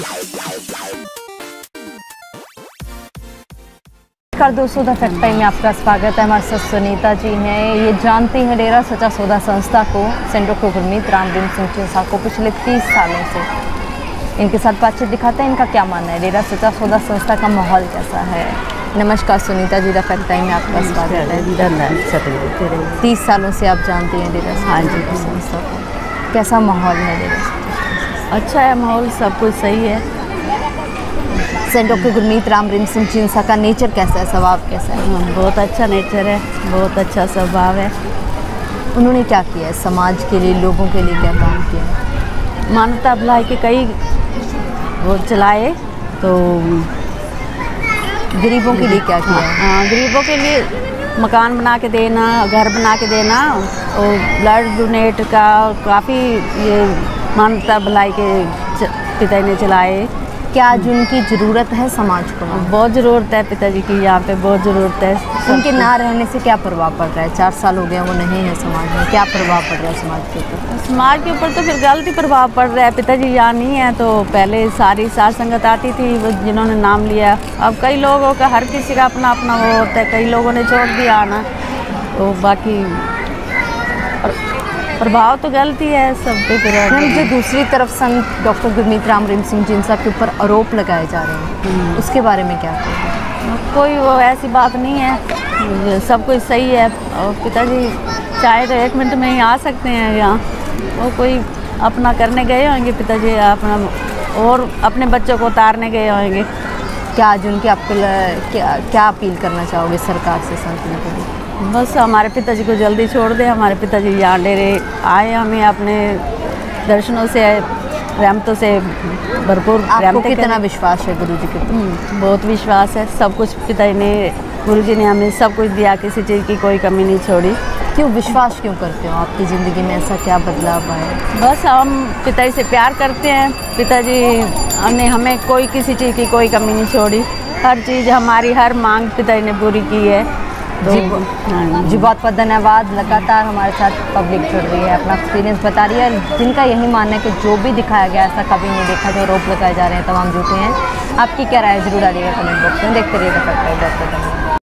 नमस्कार दोस्तों the fact time में आपका स्वागत है। हमारे साथ सुनीता जी हैं। ये जानते हैं डेरा सचा सौदा संस्था को सेंट्रो को गुरमीत रामदीन सिंह चिंसा को पिछले तीस सालों से। इनके साथ बातचीत दिखाते हैं। इनका क्या मानना है? डेरा सचा सौदा संस्था का माहौल कैसा है? नमस्कार Sunita ji the fact time में आपका स्वागत है। तीस सालों से आप जानते हैं डेरा हाँ जी। संस्था को। कैसा माहौल है डेरा अच्छा है माहौल सब कुछ सही है। सेंट्रो के गुरमीत राम रिम सिंह चिंसा का नेचर कैसा है? स्वभाव कैसा है? हाँ, बहुत अच्छा नेचर है बहुत अच्छा स्वभाव है। उन्होंने क्या किया है? समाज के लिए लोगों के लिए क्या काम किया है? मानवता भलाई के कई वो चलाए तो गरीबों के लिए क्या किया हाँ, गरीबों के लिए मकान बना के देना घर बना के देना और ब्लड डोनेट का काफ़ी ये मानवता भलाई के पिता ने चलाए। क्या आज उनकी ज़रूरत है समाज को? बहुत ज़रूरत है पिताजी की यहाँ पे बहुत ज़रूरत है। उनके ना रहने से क्या प्रभाव पड़ रहा है? चार साल हो गया वो नहीं है समाज में। क्या प्रभाव पड़ रहा है समाज के ऊपर? समाज के ऊपर तो फिर गलत ही प्रभाव पड़ रहा है। पिताजी यहाँ नहीं है तो पहले सारी सार संगत आती थी जिन्होंने नाम लिया। अब कई लोगों का हर किसी का अपना अपना वो होता है। कई लोगों ने छोड़ दिया आना। तो बाकी प्र- प्रभाव तो गलत ही है सब पे फिर मैम जो दूसरी तरफ़ संत डॉक्टर गुरमीत राम रिम सिंह जिनसा के ऊपर आरोप लगाए जा रहे हैं उसके बारे में क्या कोई वो ऐसी बात नहीं है। सब कुछ सही है। और पिताजी चाहे तो एक मिनट में ही आ सकते हैं यहाँ। वो कोई अपना करने गए होंगे पिताजी अपना और अपने बच्चों को उतारने गए होंगे। क्या आज उनके आपके क्या क्या अपील करना चाहोगे सरकार से संत के लिए बस हमारे पिताजी को जल्दी छोड़ दे हमारे पिताजी यहाँ डेरे आए हमें अपने दर्शनों से रहमतों से भरपूर आपको कितना विश्वास है गुरु जी के हम्म, बहुत विश्वास है। सब कुछ पिताजी ने गुरु जी ने हमें सब कुछ दिया किसी चीज़ की कोई कमी नहीं छोड़ी। क्यों विश्वास क्यों करते हो आपकी ज़िंदगी में? ऐसा क्या बदलाव आया? बस हम पिताजी से प्यार करते हैं। पिताजी ने हमें कोई किसी चीज़ की कोई कमी नहीं छोड़ी। हर चीज़ हमारी हर मांग पिताजी ने पूरी की है। जी, हाँ, जी बहुत बहुत धन्यवाद। लगातार हमारे साथ पब्लिक जुड़ रही है अपना एक्सपीरियंस बता रही है। जिनका यही मानना है कि जो भी दिखाया गया ऐसा कभी नहीं देखा जो रोप लगाए जा रहे हैं तमाम जूते हैं। आपकी क्या राय ज़रूर डालिएगा कमेंट बॉक्स में। देखते रहिए द फैक्ट बहुत बहुत धन्यवाद।